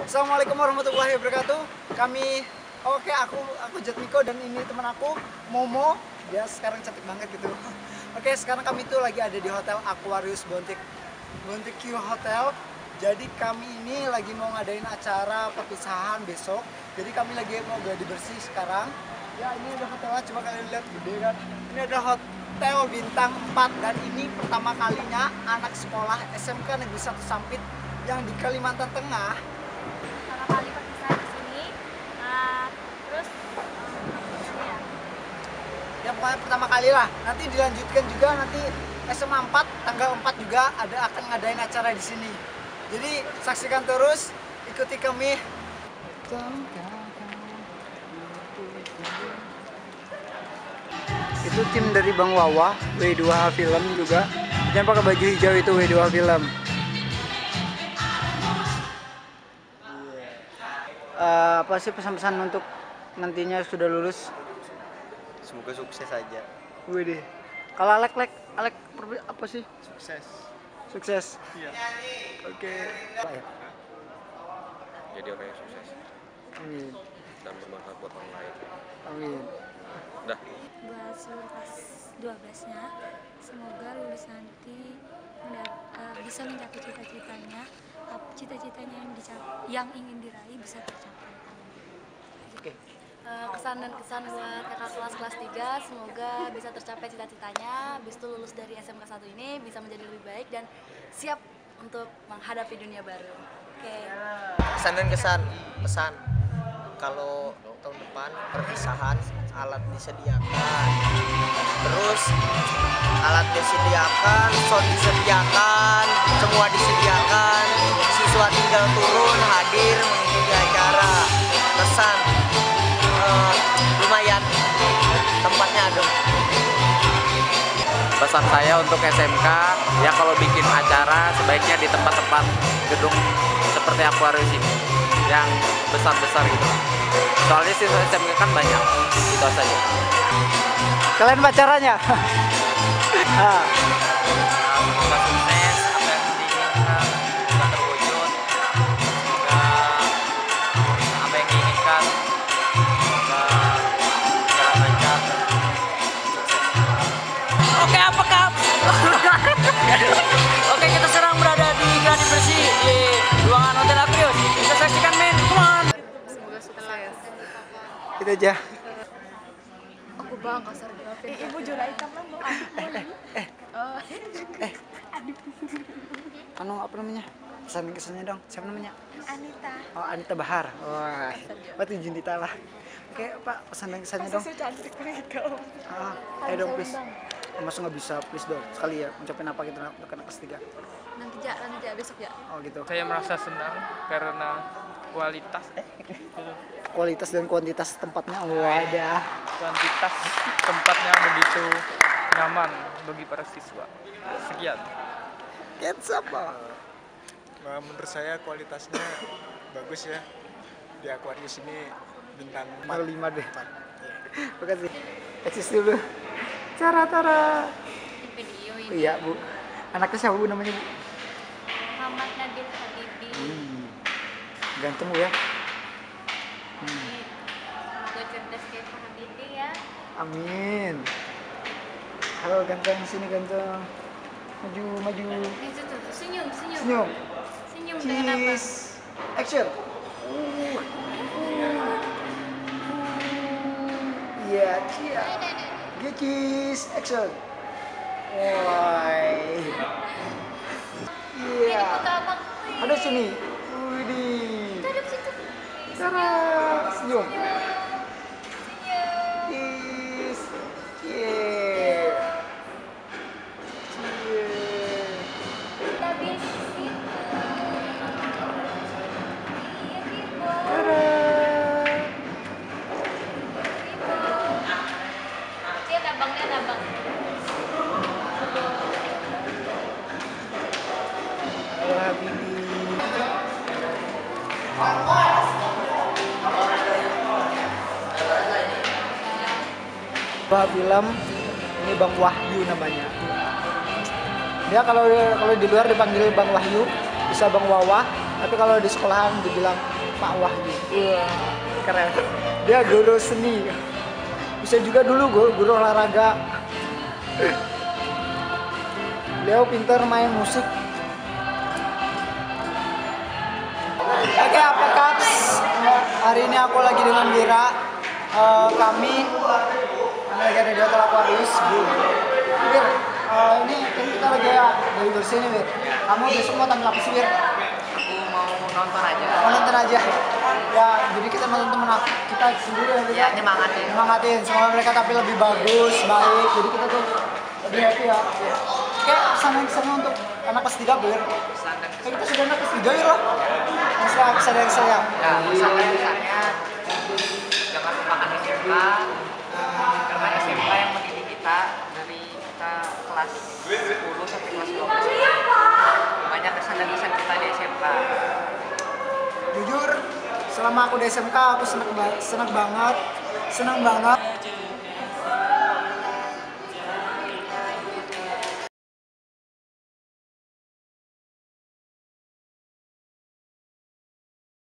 Assalamualaikum warahmatullahi wabarakatuh. Kami oke aku aku Jatmiko dan ini teman aku Momo. Dia sekarang cantik banget gitu. Oke, sekarang kami itu lagi ada di Hotel Aquarius Bontik Bontik Q Hotel. Jadi kami ini lagi mau ngadain acara perpisahan besok. Jadi kami lagi mau gladi bersih sekarang. Ya ini ada hotelnya, coba kalian lihat gede kan. Ini ada hotel bintang 4 dan ini pertama kalinya anak sekolah SMK Negeri 1 Sampit yang di Kalimantan Tengah pertama kali perpisahan di sini Nah, terus um, ya? yang pokoknya pertama kali lah. Nanti dilanjutkan juga nanti SMA 4 tanggal 4 juga ada akan ngadain acara di sini. Jadi saksikan terus ikuti kami. Itu tim dari Bang Wawa W2H Film juga. Jangan pakai baju hijau itu W2H Film Eh, apa sih pesan-pesan untuk nantinya sudah lulus Semoga sukses aja. Wih deh. Kalau Alek, Lek, Alek perbe- apa sih? Sukses. Sukses. Iya. Oke. jadi orang yang sukses Amin. dan bermanfaat buat orang lain. Amin. Udah. buat seluruh kelas 12 nya semoga lulus nanti eh, bisa mencapai cita-citanya cita-citanya yang yang ingin diraih bisa tercapai Oke. Eh, kesan dan kesan buat kakak kelas kelas 3 semoga bisa tercapai cita-citanya habis itu lulus dari SMK 1 ini bisa menjadi lebih baik dan siap untuk menghadapi dunia baru oke Kesan dan kesan pesan kalau tahun depan perpisahan alat disediakan. Terus alat disediakan, sound disediakan, semua disediakan. Pesan saya untuk SMK ya kalau bikin acara sebaiknya di tempat-tempat gedung seperti Aquarius ini yang besar-besar gitu. Soalnya siswa SMK kan banyak itu saja. Kalian pacarannya? ah, semoga sukses oke kita sekarang berada di Gladi Bersih di ruangan Hotel Aquarius kita saksikan men come on semoga sukses itu aja. aku bang kasar ibu jura hitam lah Anu apa namanya? Kesan kesannya dong. Siapa namanya? Anita Oh, Anita Bahar. Wah, berarti Junita lah. Oke, Pak, pesan kesannya dong. cantik kau Ah, ayo dong, please. Masa nggak bisa, please dong. Sekali ya, ucapin apa kita untuk anak kelas 3. nanti ja nanti ja besok ya Oh, gitu. Saya merasa senang karena kualitas eh Kualitas dan kuantitas tempatnya wadah. kuantitas tempatnya begitu nyaman bagi para siswa. Sekian. Kids apa? Nah, menurut saya kualitasnya bagus ya. Di Aquarius ini bintang Nomor 5 deh. 4. Makasih. Eksis dulu. Cara cara. video Iya, Bu. Anaknya siapa Bu namanya, Bu? Muhammad Nabil Habibi Hmm. Ganteng Bu ya. Hmm. semoga cerdas kayak Pak Habibi ya Amin. Halo ganteng sini ganteng. Maju maju. ini senyum senyum Senyum. senyum dengan apa Cheese. Action. Iya, cia. Dia cheese. Action. Woi. Iya. Ada sini. Widih. Cara senyum. senyum Bah film ini Bang Wahyu namanya. Dia kalau kalau di luar dipanggil Bang Wahyu, bisa Bang Wawah, tapi kalau di sekolahan dibilang Pak Wahyu. Wah, keren. Dia guru seni. Bisa juga dulu guru, guru olahraga. Beliau pintar main musik. Hari ini aku lagi dengan Wira. Eh, kami kami lagi ada di Hotel Aquarius. Wir, eh, ini kita lagi ya dari bersih nih, Wir. Kamu besok mau tampil apa sih, Wir? Aku mau nonton aja. Mau nonton aja. Ya, jadi kita temen aku, kita sendiri ya, Wir. Ya, nyemangatin. Nyemangatin. Semoga mereka tampil lebih bagus, baik. Jadi kita tuh lebih happy ya. Oke, pesan-pesannya untuk anak kelas 3, Wir. Pesan dan Kayak kita sudah anak kelas 3 ya, loh. Masa pesan dari saya. Ya, pesan dan kesannya jangan lupakan SMK karena SMK yang mendidik kita dari kita kelas 10 sampai kelas 12 banyak kesan dan kesan kita di SMK Jujur, selama aku di SMK aku senang ba- senang banget, senang banget